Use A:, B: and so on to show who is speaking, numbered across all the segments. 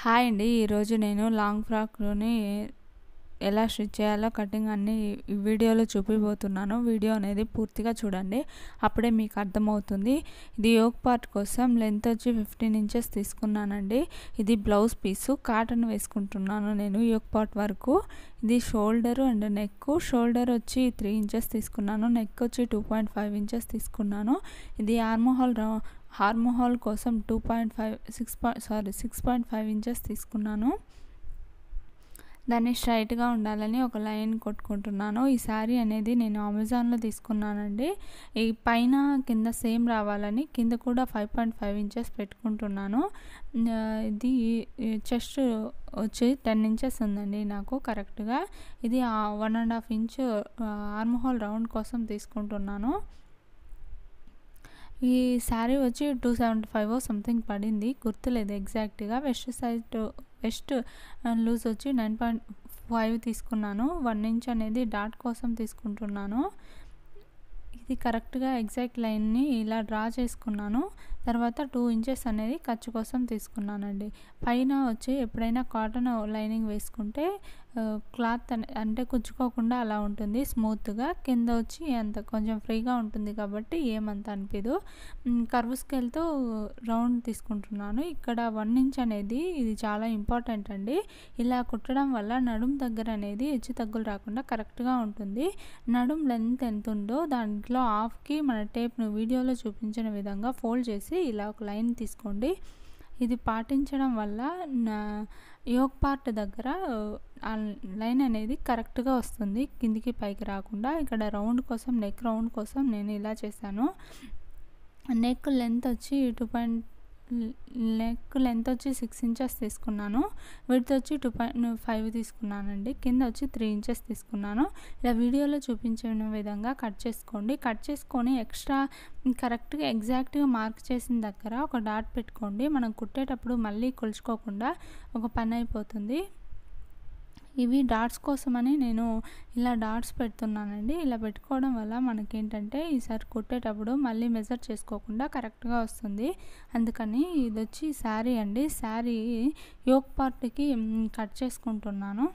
A: Hi అండి. ఈరోజు నేను లాంగ్ ఫ్రాక్లోని ఎలా స్టిచ్ చేయాలో కటింగ్ అన్ని వీడియోలో చూపిపోతున్నాను వీడియో అనేది పూర్తిగా చూడండి. అప్పుడే మీకు అర్థమవుతుంది. ఇది యోగ్ పార్ట్ కోసం లెంత్ వచ్చి ఫిఫ్టీన్ ఇంచెస్ తీసుకున్నానండి. ఇది బ్లౌజ్ పీసు కాటన్ వేసుకుంటున్నాను నేను యోగ్ పార్ట్ వరకు. ఇది షోల్డర్ అండ్ నెక్ షోల్డర్ వచ్చి త్రీ ఇంచెస్ తీసుకున్నాను. నెక్ వచ్చి టూ పాయింట్ ఫైవ్ ఇంచెస్ తీసుకున్నాను. ఇది ఆర్మోహాల్ హార్మోహాల్ కోసం two point five six point sorry six point five inches తీసుకున్నాను. దాన్ని స్ట్రైట్గా ఉండాలని ఒక లైన్ కొట్టుకుంటున్నాను. ఈ శారీ అనేది నేను అమెజాన్లో తీసుకున్నానండి. ఈ పైన కింద సేమ్ రావాలని కింద కూడా ఫైవ్ పాయింట్ ఫైవ్ ఇంచెస్ పెట్టుకుంటున్నాను. ఇది చెస్ట్ వచ్చి టెన్ ఇంచెస్ ఉందండి నాకు కరెక్ట్గా. ఇది one and half inch armhole round కోసం తీసుకుంటున్నాను. ఈ శారీ వచ్చి టూ సెవెంటీ ఫైవ్ సంథింగ్ పడింది. గుర్తులేదు ఎగ్జాక్ట్గా. వెస్ట్ సైడ్ వెస్ట్ లూజ్ వచ్చి నైన్ పాయింట్ ఫైవ్ తీసుకున్నాను. వన్ ఇంచ్ అనేది డాట్ కోసం తీసుకుంటున్నాను. ఇది కరెక్ట్గా ఎగ్జాక్ట్ లైన్ని ఇలా డ్రా చేసుకున్నాను. తర్వాత టూ ఇంచెస్ అనేది ఖర్చు కోసం తీసుకున్నానండి. పైన వచ్చి ఎప్పుడైనా కాటన్ లైనింగ్ వేసుకుంటే క్లాత్ అంటే కుచ్చుకోకుండా అలా ఉంటుంది. స్మూత్గా కింద వచ్చి అంత కొంచెం ఫ్రీగా ఉంటుంది కాబట్టి ఏమంత అనిపించదు కర్వ్ స్కేల్తో రౌండ్ తీసుకుంటున్నాను. ఇక్కడ వన్ ఇంచ్ అనేది ఇది చాలా ఇంపార్టెంట్ అండి. ఇలా కుట్టడం వల్ల నడుం దగ్గర అనేది హెచ్చు తగ్గులు రాకుండా కరెక్ట్గా ఉంటుంది. నడుం లెంత్ ఎంత ఉందో దాంట్లో హాఫ్కి మన టేప్ను వీడియోలో చూపించిన విధంగా ఫోల్డ్ చేసి ఇలా ఒక లైన్ తీసుకోండి. ఇది పాటించడం వల్ల నా యోగ్ పార్ట్ దగ్గర లైన్ అనేది కరెక్ట్గా వస్తుంది. కిందికి పైకి రాకుండా ఇక్కడ రౌండ్ కోసం నెక్ రౌండ్ కోసం నేను ఇలా చేశాను. నెక్ లెంత్ వచ్చి టూ పాయింట్ నెక్ లెంత్ వచ్చి సిక్స్ ఇంచెస్ తీసుకున్నాను. విడ్త్ వచ్చి టూ పాయింట్ ఫైవ్ తీసుకున్నానండి. కింద వచ్చి త్రీ ఇంచెస్ తీసుకున్నాను. ఇలా వీడియోలో చూపించిన విధంగా కట్ చేసుకోండి. కట్ చేసుకొని ఎక్స్ట్రా కరెక్ట్గా ఎగ్జాక్ట్గా మార్క్ చేసిన దగ్గర ఒక డాట్ పెట్టుకోండి. మనం కుట్టేటప్పుడు మళ్ళీ కొలుచుకోకుండా ఒక పని అయిపోతుంది. ఇవి డాట్స్ కోసమని నేను ఇలా డాట్స్ పెడుతున్నానండి. ఇలా పెట్టుకోవడం వల్ల మనకేంటంటే ఈసారి కుట్టేటప్పుడు మళ్ళీ మెజర్ చేసుకోకుండా కరెక్ట్గా వస్తుంది. అందుకని ఇది వచ్చి శారీ అండి. శారీ యోక్ పార్ట్కి కట్ చేసుకుంటున్నాను.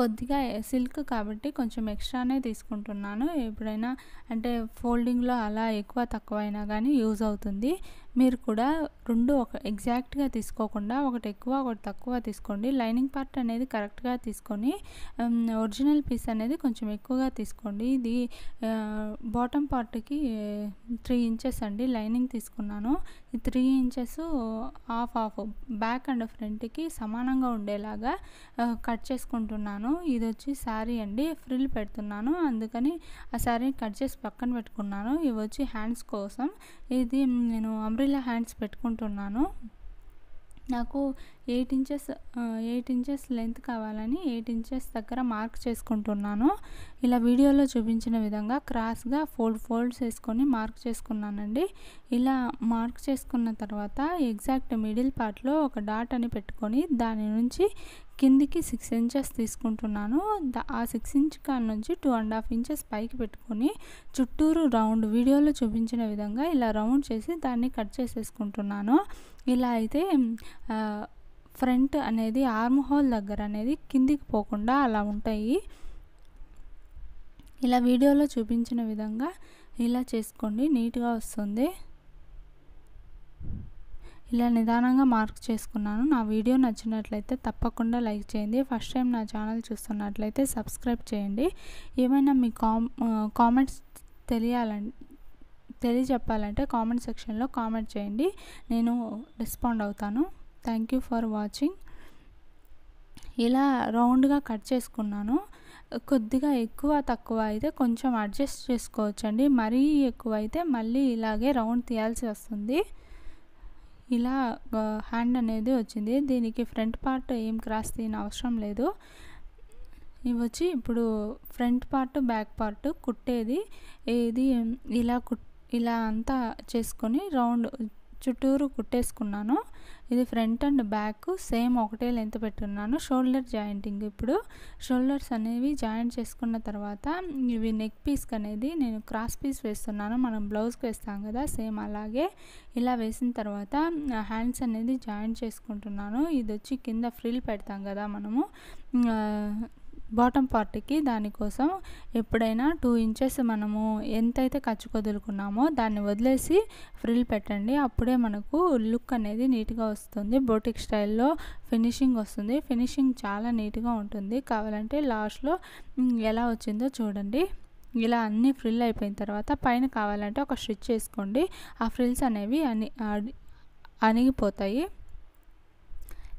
A: కొద్దిగా సిల్క్ కాబట్టి కొంచెం ఎక్స్ట్రానే తీసుకుంటున్నాను. ఎప్పుడైనా అంటే ఫోల్డింగ్లో అలా ఎక్కువ తక్కువ అయినా కానీ యూజ్ అవుతుంది. మీరు కూడా రెండు ఒక ఎగ్జాక్ట్గా తీసుకోకుండా ఒకటి ఎక్కువ ఒకటి తక్కువ తీసుకోండి. లైనింగ్ పార్ట్ అనేది కరెక్ట్గా తీసుకొని ఒరిజినల్ పీస్ అనేది కొంచెం ఎక్కువగా తీసుకోండి. ఇది బాటమ్ పార్ట్కి త్రీ ఇంచెస్ అండి లైనింగ్ తీసుకున్నాను. ఈ three inches half half back and ఫ్రంట్కి సమానంగా ఉండేలాగా కట్ చేసుకుంటున్నాను. ఇది వచ్చి శారీ అండి. ఫ్రిల్ పెడుతున్నాను. అందుకని ఆ శారీ కట్ చేసి పక్కన పెట్టుకున్నాను. ఇవి వచ్చి హ్యాండ్స్ కోసం. ఇది నేను అంబ్రిల్లా హ్యాండ్స్ పెట్టుకుంటున్నాను. నాకు eight inches eight inches length కావాలని ఎయిట్ ఇంచెస్ దగ్గర మార్క్ చేసుకుంటున్నాను. ఇలా వీడియోలో చూపించిన విధంగా క్రాస్గా ఫోల్డ్ ఫోల్డ్స్ వేసుకొని మార్క్ చేసుకున్నానండి. ఇలా మార్క్ చేసుకున్న తర్వాత ఎగ్జాక్ట్ మిడిల్ పార్ట్లో ఒక డాట్ అని పెట్టుకొని దాని నుంచి కిందికి సిక్స్ ఇంచెస్ తీసుకుంటున్నాను. ఆ సిక్స్ ఇంచ్ కాడ నుంచి టూ అండ్ హాఫ్ ఇంచెస్ పైకి పెట్టుకొని చుట్టూరు రౌండ్ వీడియోలో చూపించిన విధంగా ఇలా రౌండ్ చేసి దాన్ని కట్ చేసేసుకుంటున్నాను. ఇలా అయితే ఫ్రంట్ అనేది ఆర్మ్ హోల్ దగ్గర అనేది కిందికి పోకుండా అలా ఉంటాయి. ఇలా వీడియోలో చూపించిన విధంగా ఇలా చేసుకోండి నీట్గా వస్తుంది. ఇలా నిదానంగా మార్క్ చేసుకున్నాను. నా వీడియో నచ్చినట్లయితే తప్పకుండా లైక్ చేయండి. ఫస్ట్ టైం నా ఛానల్ చూస్తున్నట్లయితే సబ్స్క్రైబ్ చేయండి. ఏమైనా మీ కామ్ కామెంట్స్ తెలియాలంటే తెలియజెప్పాలంటే కామెంట్ సెక్షన్లో కామెంట్ చేయండి. నేను రెస్పాండ్ అవుతాను. Thank you for watching. ఇలా రౌండ్గా కట్ చేసుకున్నాను. కొద్దిగా ఎక్కువ తక్కువ అయితే కొంచెం అడ్జస్ట్ చేసుకోవచ్చండి. మరీ ఎక్కువ అయితే మళ్ళీ ఇలాగే రౌండ్ తీయాల్సి వస్తుంది. ఇలా హ్యాండ్ అనేది వచ్చింది. దీనికి ఫ్రంట్ పార్ట్ ఏం క్రాస్ తీయని అవసరం లేదు. ఇవి వచ్చి ఇప్పుడు ఫ్రంట్ పార్ట్ బ్యాక్ పార్ట్ కుట్టేది ఏది ఇలా కుట్ ఇలా అంతా చేసుకొని రౌండ్ చుట్టూరు కుట్టేసుకున్నాను. ఇది ఫ్రంట్ అండ్ బ్యాక్ సేమ్ ఒకటే లెంత్ పెట్టున్నాను. షోల్డర్ జాయింటింగ్ ఇప్పుడు. షోల్డర్స్ అనేవి జాయింట్ చేసుకున్న తర్వాత ఇవి నెక్ పీస్కి అనేది నేను క్రాస్ పీస్ వేస్తున్నాను. మనం బ్లౌజ్కి వేస్తాం కదా సేమ్ అలాగే. ఇలా వేసిన తర్వాత హ్యాండ్స్ అనేది జాయింట్ చేసుకుంటున్నాను. ఇది వచ్చి కింద ఫ్రిల్ పెడతాం కదా మనము. బాటమ్ పార్ట్కి దానికోసం ఎప్పుడైనా టూ ఇంచెస్ మనము ఎంతైతే ఖర్చు వదులుకున్నామో దాన్ని వదిలేసి ఫ్రిల్ పెట్టండి. అప్పుడే మనకు లుక్ అనేది నీట్గా వస్తుంది. బోటిక్ స్టైల్లో ఫినిషింగ్ వస్తుంది. ఫినిషింగ్ చాలా నీట్గా ఉంటుంది. కావాలంటే లాస్ట్లో ఎలా వచ్చిందో చూడండి. ఇలా అన్నీ ఫ్రిల్ అయిపోయిన తర్వాత పైన కావాలంటే ఒక స్టిచ్ చేసుకోండి. ఆ ఫ్రిల్స్ అనేవి అని అణిగిపోతాయి.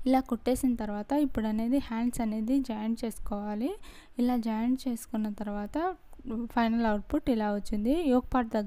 A: ఇలా కుట్టేసిన తర్వాత ఇప్పుడు అనేది హ్యాండ్స్ అనేది జాయింట్ చేసుకోవాలి. ఇలా జాయింట్ చేసుకున్న తర్వాత ఫైనల్ అవుట్పుట్ ఇలా వచ్చింది. యోగ పార్ట్ దగ్గర